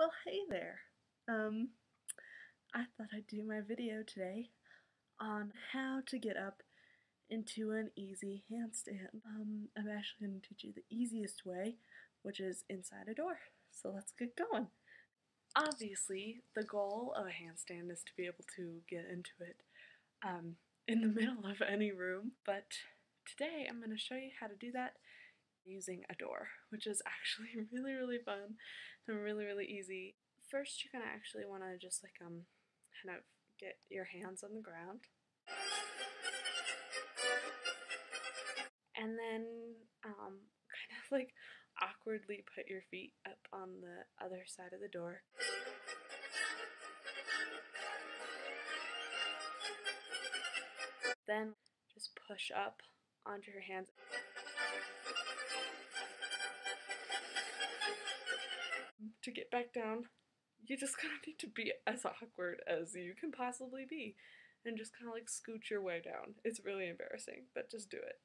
Well, hey there. Um, I thought I'd do my video today on how to get up into an easy handstand. Um, I'm actually going to teach you the easiest way, which is inside a door. So let's get going. Obviously, the goal of a handstand is to be able to get into it um, in the middle of any room, but today I'm going to show you how to do that using a door, which is actually really, really fun and really, really easy. First, you're gonna actually want to just like um, kind of get your hands on the ground, and then um, kind of like awkwardly put your feet up on the other side of the door. Then just push up onto your hands. To get back down, you just kind of need to be as awkward as you can possibly be and just kind of like scoot your way down. It's really embarrassing, but just do it.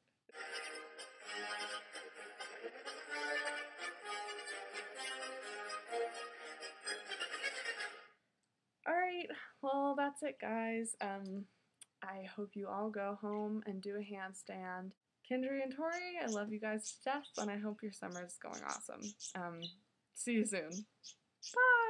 Alright, well that's it guys. Um, I hope you all go home and do a handstand. Kendry and Tori, I love you guys to death, and I hope your summer is going awesome. Um, See you soon. Bye.